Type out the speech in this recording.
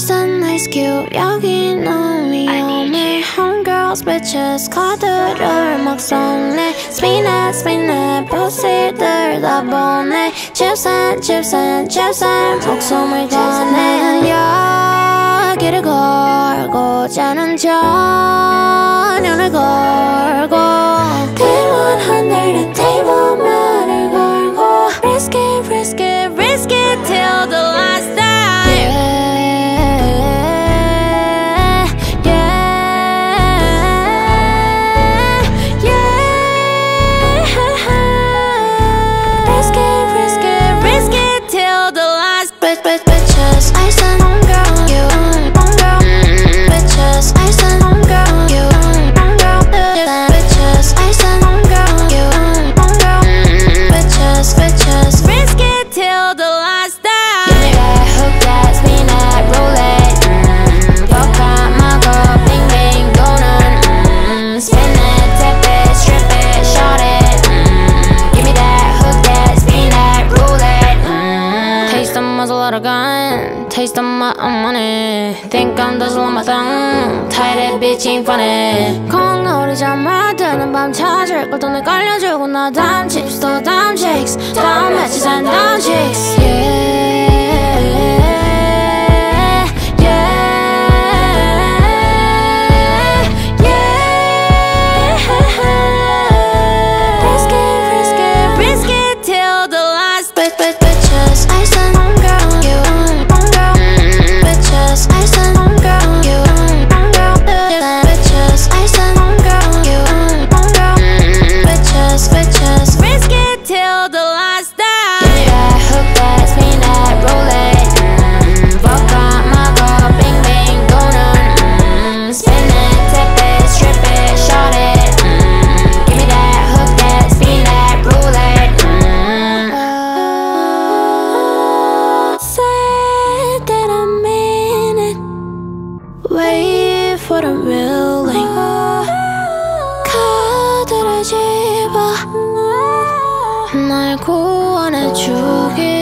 and ice cube 여기 너무 위험해 Homegirls bitches 카드를 막 썩네 Spin it spin it pussy,들 다 보내 Chips and chips and chips and 목숨을 거네 여기를 걸고 자는 전연을 걸 gun Taste of my own money. Think I'm dazzling my thumb Tight that bitch ain't funny 콩오르자마 뜨는 밤 찾을 걸 돈에 i don't chips. 더 dumb chicks dumb matches and dumb chicks. Yeah bitches I what I'm feeling 카드를 집어 날 구원해주길.